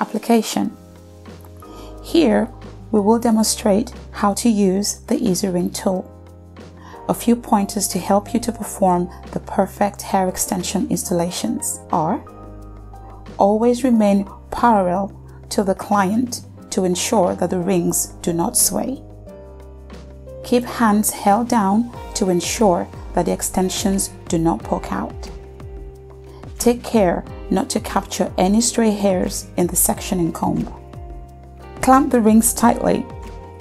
Application Here, we will demonstrate how to use the Easiring tool. A few pointers to help you to perform the perfect hair extension installations are Always remain parallel to the client to ensure that the rings do not sway. Keep hands held down to ensure that the extensions do not poke out. Take care not to capture any stray hairs in the sectioning comb. Clamp the rings tightly.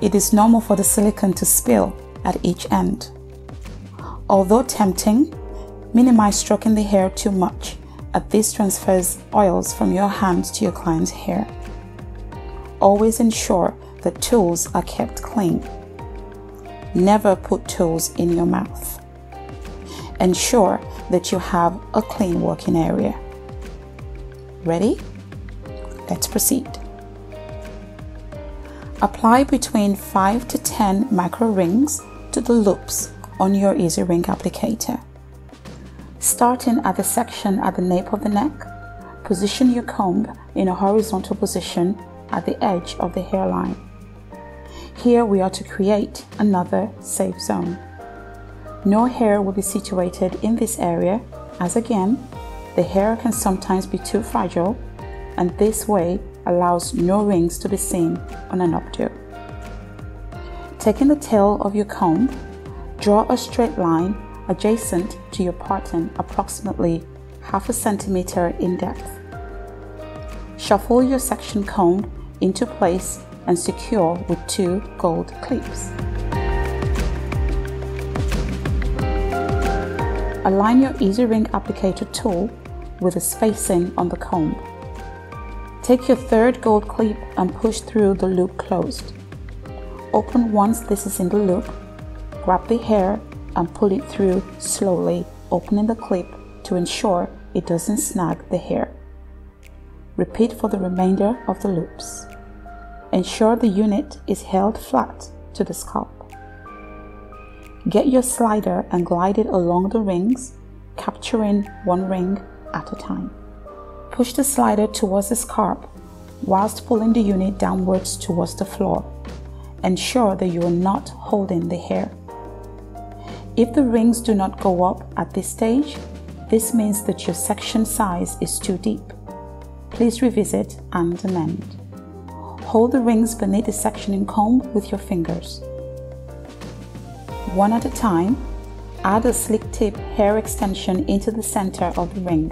It is normal for the silicone to spill at each end. Although tempting, minimize stroking the hair too much as this transfers oils from your hands to your client's hair. Always ensure that tools are kept clean. Never put tools in your mouth. Ensure that you have a clean working area. Ready? Let's proceed. Apply between 5 to 10 micro rings to the loops on your Easiring applicator. Starting at the section at the nape of the neck, position your comb in a horizontal position at the edge of the hairline. Here we are to create another safe zone. No hair will be situated in this area as again, the hair can sometimes be too fragile and this way allows no rings to be seen on an updo. Taking the tail of your comb, draw a straight line adjacent to your parting approximately half a centimeter in depth. Shuffle your section comb into place and secure with two gold clips. Align your Easiring applicator tool with the spacing on the comb. Take your third gold clip and push through the loop closed. Open once this is in the loop, grab the hair and pull it through slowly, opening the clip to ensure it doesn't snag the hair. Repeat for the remainder of the loops. Ensure the unit is held flat to the scalp. Get your slider and glide it along the rings, capturing one ring at a time. Push the slider towards the scalp whilst pulling the unit downwards towards the floor. Ensure that you are not holding the hair. If the rings do not go up at this stage, this means that your section size is too deep. Please revisit and amend. Hold the rings beneath the sectioning comb with your fingers. One at a time, add a stick tip hair extension into the center of the ring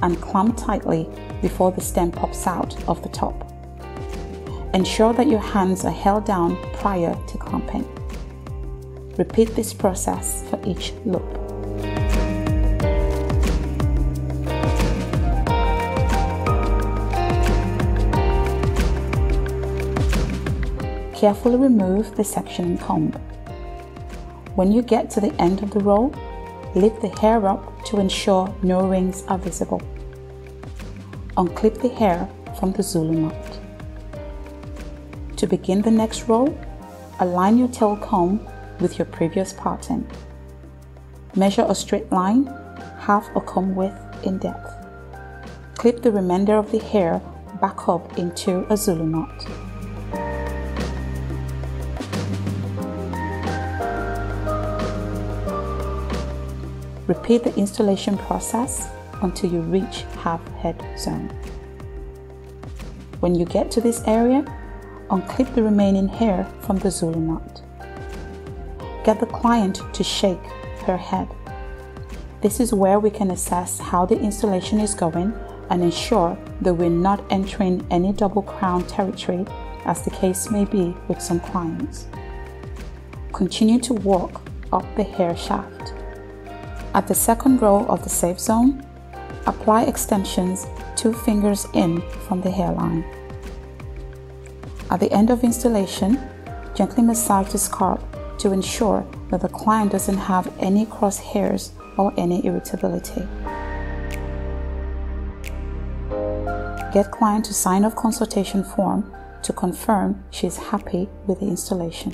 and clamp tightly before the stem pops out of the top. Ensure that your hands are held down prior to clamping. Repeat this process for each loop. Carefully remove the sectioning comb. When you get to the end of the roll, lift the hair up to ensure no rings are visible. Unclip the hair from the Zulu knot. To begin the next roll, align your tail comb with your previous parting. Measure a straight line, half a comb width in depth. Clip the remainder of the hair back up into a Zulu knot. Repeat the installation process until you reach half head zone. When you get to this area, unclip the remaining hair from the Zulu knot. Get the client to shake her head. This is where we can assess how the installation is going and ensure that we're not entering any double crown territory as the case may be with some clients. Continue to walk up the hair shaft. At the second row of the safe zone, apply extensions two fingers in from the hairline. At the end of installation, gently massage the scalp to ensure that the client doesn't have any cross hairs or any irritability. Get client to sign off consultation form to confirm she is happy with the installation.